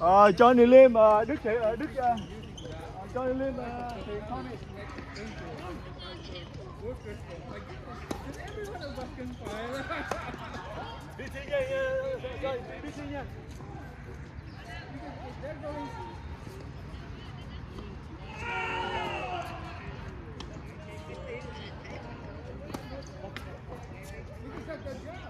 uh, Johnny Lim uh, Đức thì uh, ờ, Đức cho Johnny Lim thì Connie Đi chơi nha, rồi đi chơi nha. Look at that guy.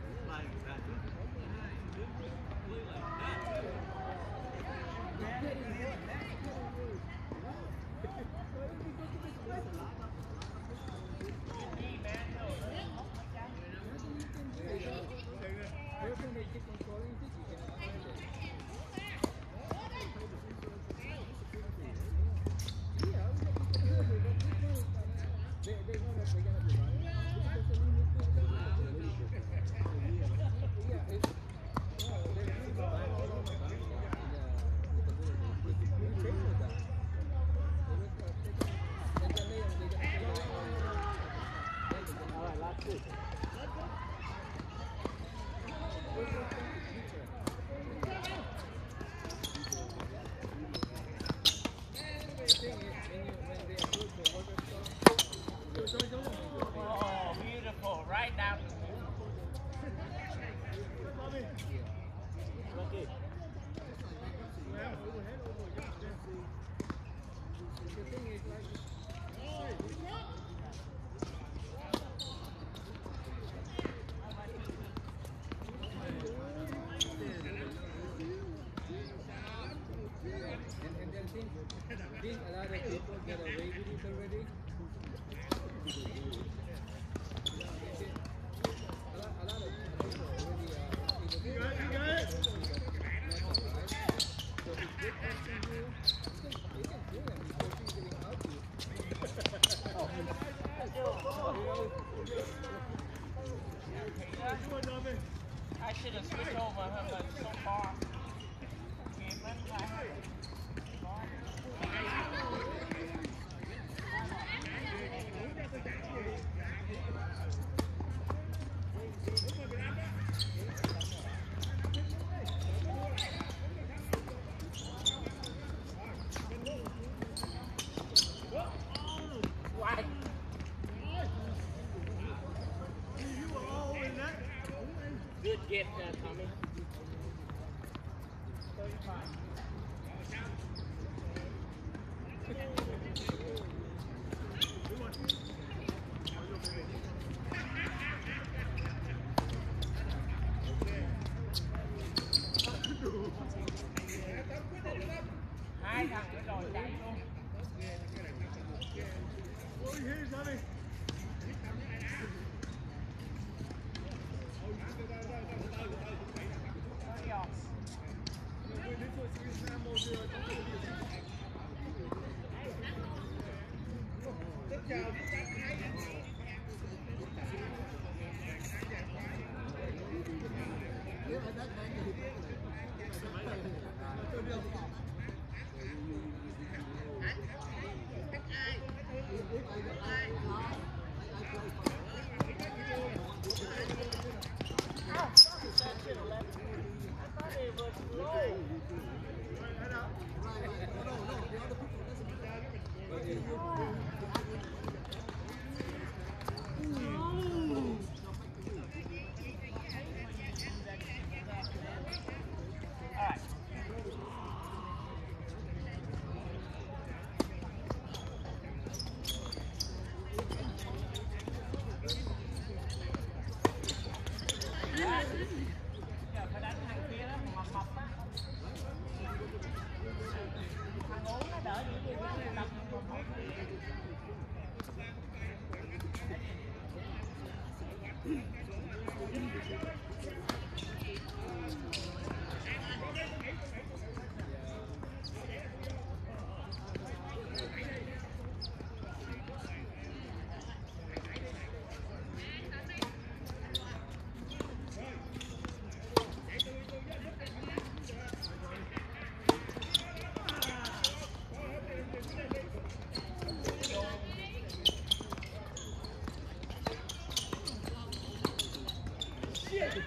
line exactly.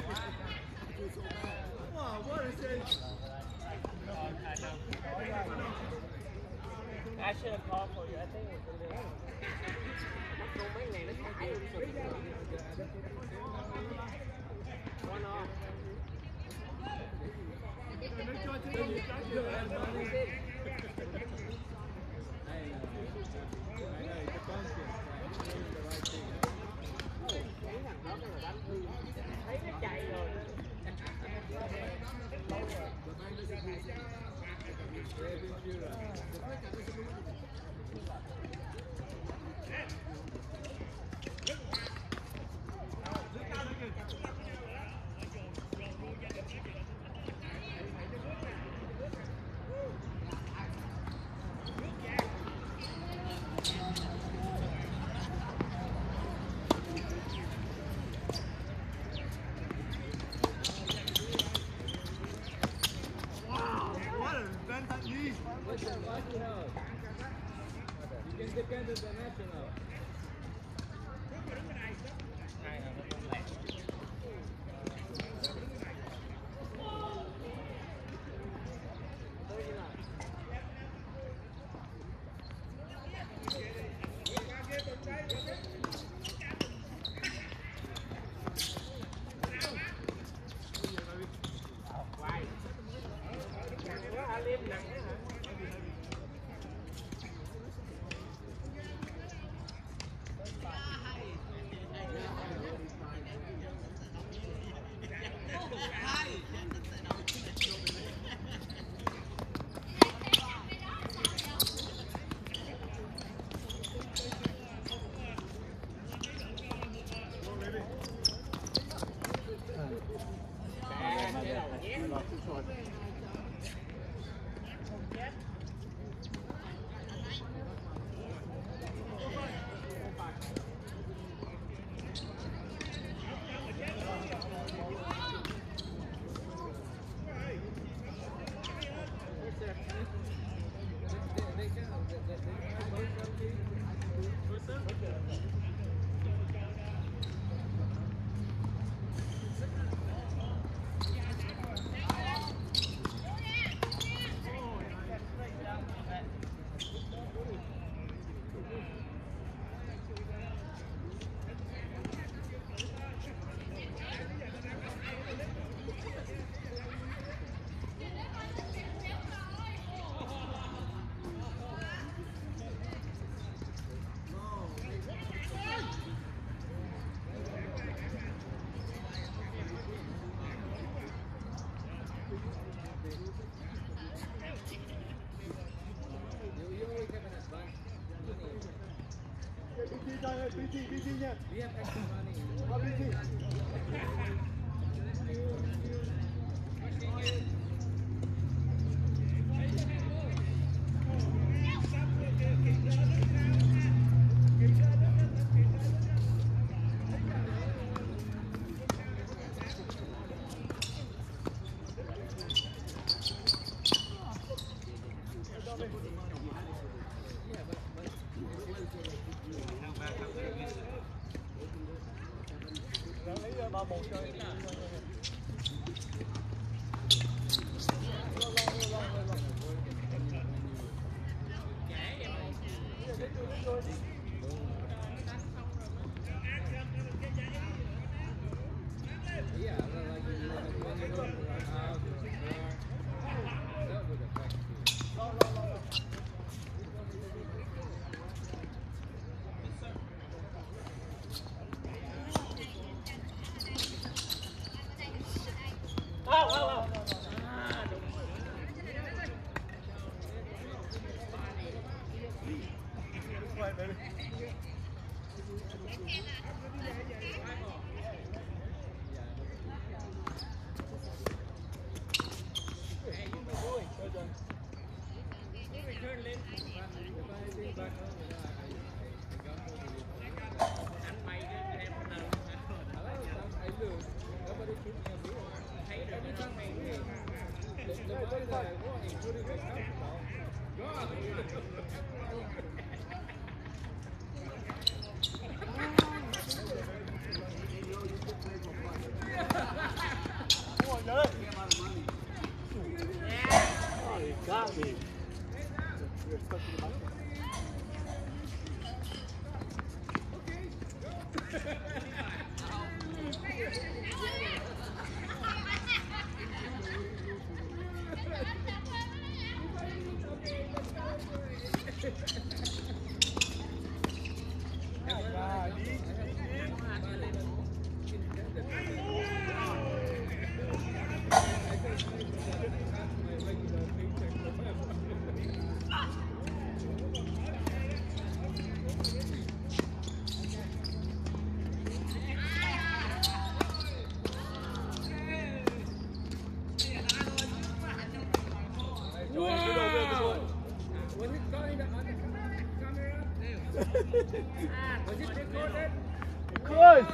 Come on, what is it? I should have called for you. I think it was a One off. Hey, the basket. Doing the right thing thằng đó nó đánh thương thấy nó chạy rồi bijinya. Lihat You're stuck in the back. Wow. Was it going on the camera? Was it recorded? Of course.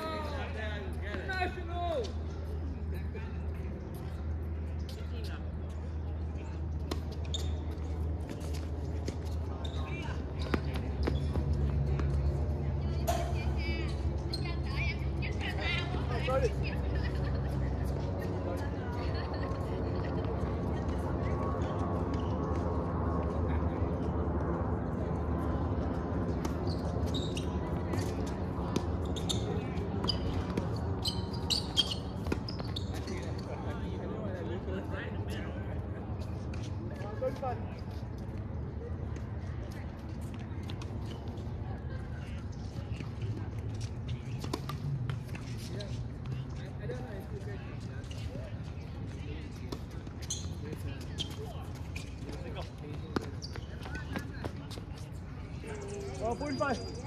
12.5.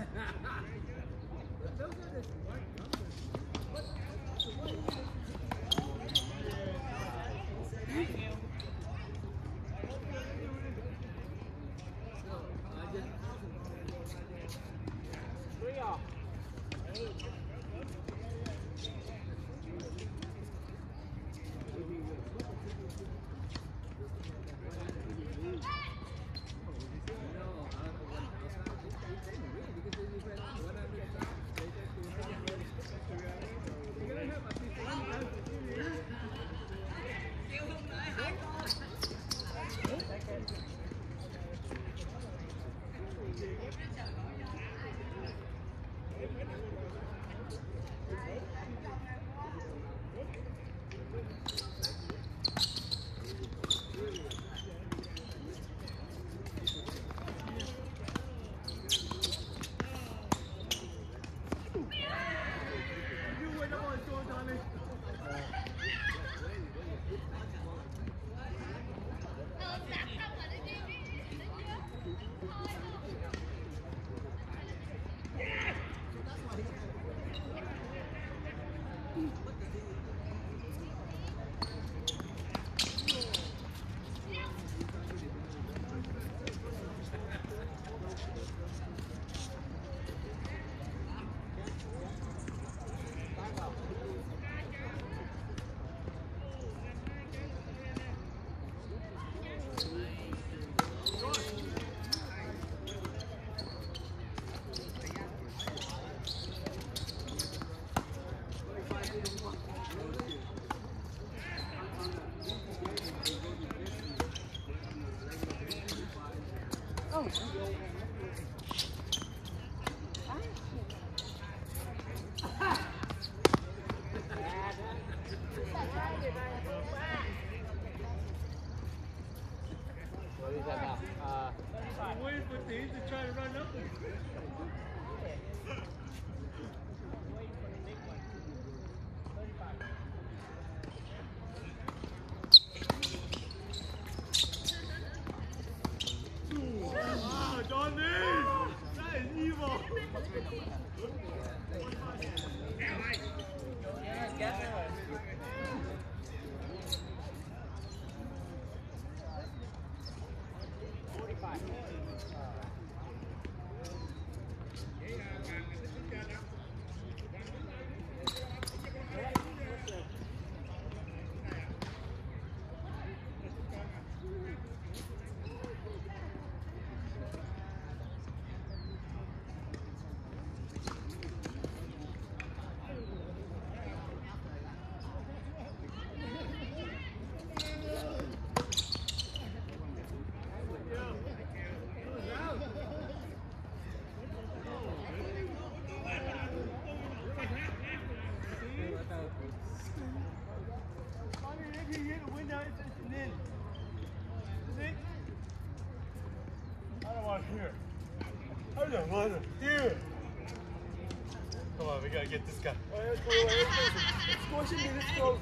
Those are the white numbers. Yeah, I guess it was. I don't want him. Here. Come on, we gotta get this guy. Let's go.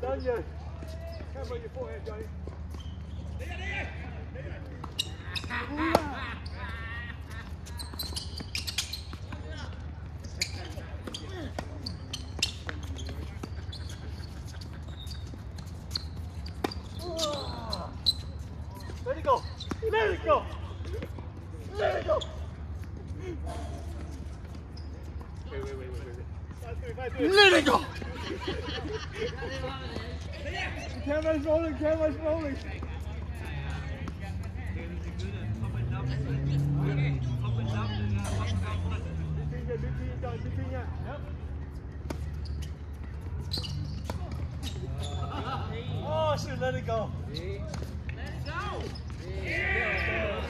well done, you. Cover your forehead, Johnny. There, there. There. should let it go. Let it go. Yeah.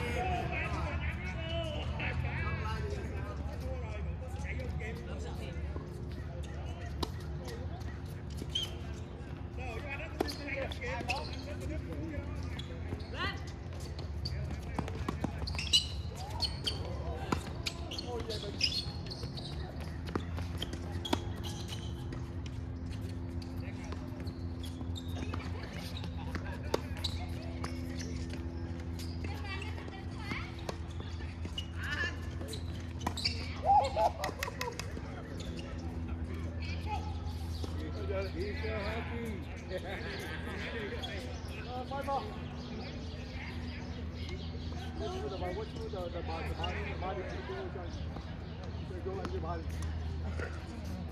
Thank you.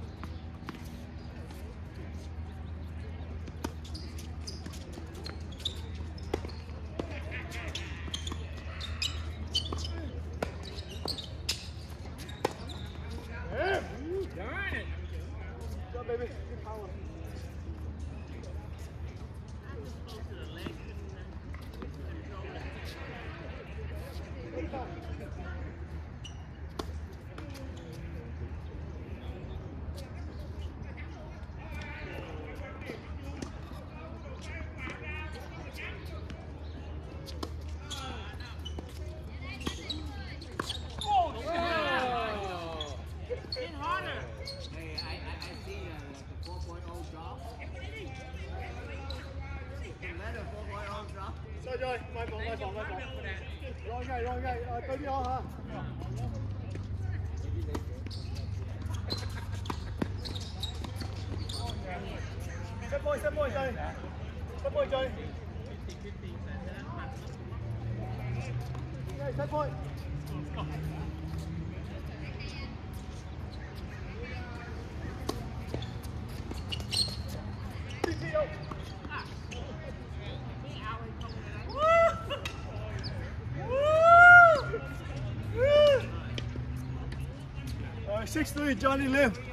Hey, I, I, I see uh, the 4.0 drop. Let a 4.0 drop. Sorry, Joy. My fault, my fault, my fault. Tới đi hả? Set point, set point, chơi, Set point, chơi, Okay, set point. Johnny live.